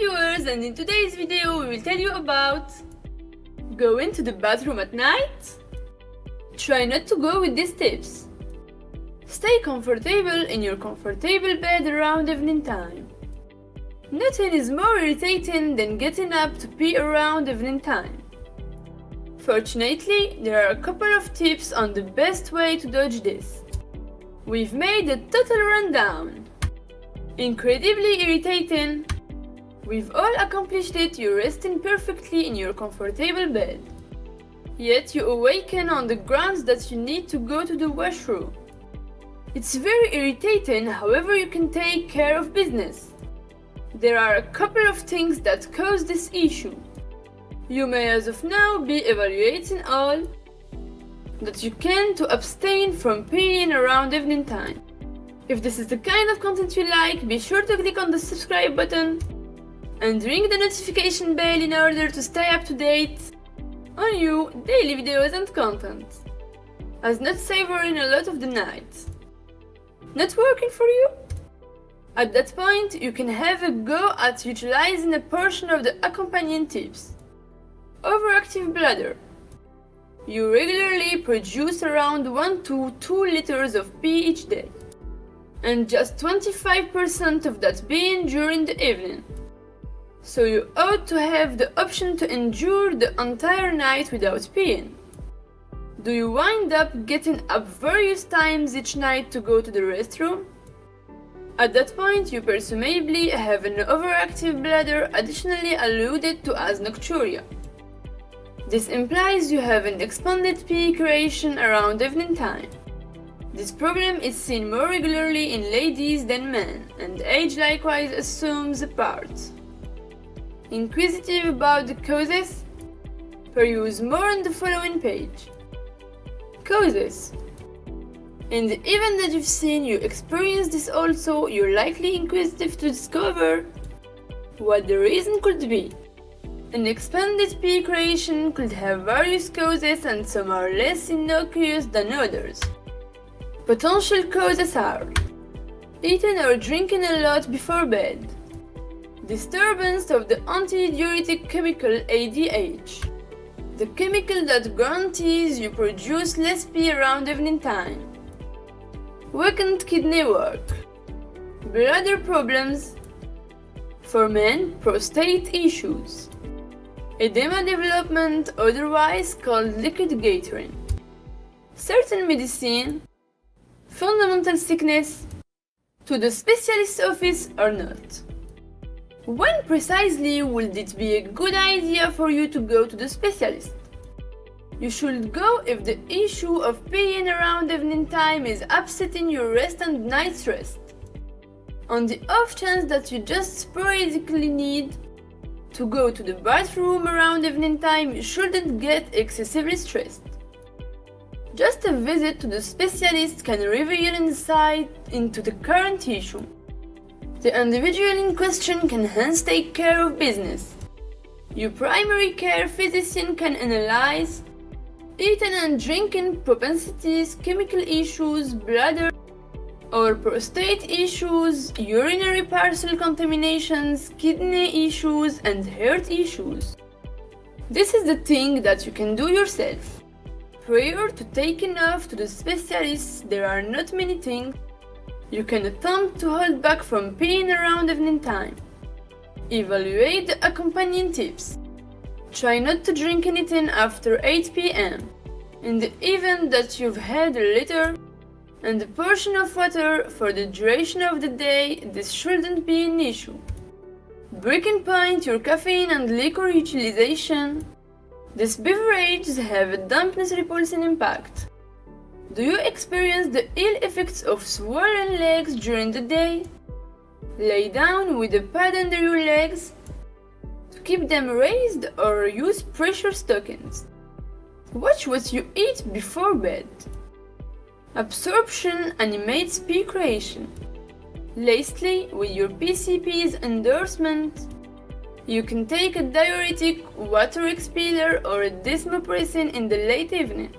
viewers and in today's video we will tell you about Going to the bathroom at night? Try not to go with these tips. Stay comfortable in your comfortable bed around evening time. Nothing is more irritating than getting up to pee around evening time. Fortunately, there are a couple of tips on the best way to dodge this. We've made a total rundown. Incredibly irritating. We've all accomplished it, you're resting perfectly in your comfortable bed. Yet you awaken on the grounds that you need to go to the washroom. It's very irritating, however you can take care of business. There are a couple of things that cause this issue. You may as of now be evaluating all that you can to abstain from peeing around evening time. If this is the kind of content you like, be sure to click on the subscribe button and ring the notification bell in order to stay up to date on new daily videos and content. As not savoring a lot of the night. Not working for you? At that point, you can have a go at utilizing a portion of the accompanying tips. Overactive bladder. You regularly produce around 1 to 2 liters of pee each day, and just 25% of that being during the evening. So you ought to have the option to endure the entire night without peeing. Do you wind up getting up various times each night to go to the restroom? At that point, you presumably have an overactive bladder additionally alluded to as nocturia. This implies you have an expanded pee creation around evening time. This problem is seen more regularly in ladies than men, and age likewise assumes a part. Inquisitive about the causes? Peruse more on the following page. Causes in the event that you've seen you experience this also, you're likely inquisitive to discover what the reason could be. An expanded pee creation could have various causes and some are less innocuous than others. Potential causes are eating or drinking a lot before bed, disturbance of the antidiuretic chemical ADH, the chemical that guarantees you produce less pee around evening time, weakened kidney work, bladder problems, for men, prostate issues, edema development otherwise called liquid gathering, certain medicine, fundamental sickness, to the specialist office or not. When precisely would it be a good idea for you to go to the specialist? You should go if the issue of peeing around evening time is upsetting your rest and night's rest. On the off chance that you just sporadically need to go to the bathroom around evening time, you shouldn't get excessively stressed. Just a visit to the specialist can reveal insight into the current issue. The individual in question can hence take care of business. Your primary care physician can analyze eating and drinking propensities, chemical issues, bladder or prostate issues, urinary parcel contaminations, kidney issues, and heart issues. This is the thing that you can do yourself. Prior to taking off to the specialists, there are not many things you can attempt to hold back from peeing around evening time. Evaluate the accompanying tips. Try not to drink anything after 8 pm. In the event that you've had a liter and a portion of water for the duration of the day, this shouldn't be an issue. Breaking point your caffeine and liquor utilization. These beverages have a dampness repulsing impact. Do you experience the ill effects of swollen legs during the day? Lay down with a pad under your legs to keep them raised or use pressure stockings. Watch what you eat before bed. Absorption animates pee creation. Lastly, with your PCP's endorsement, you can take a diuretic, water expeller or a desmopressin in the late evening.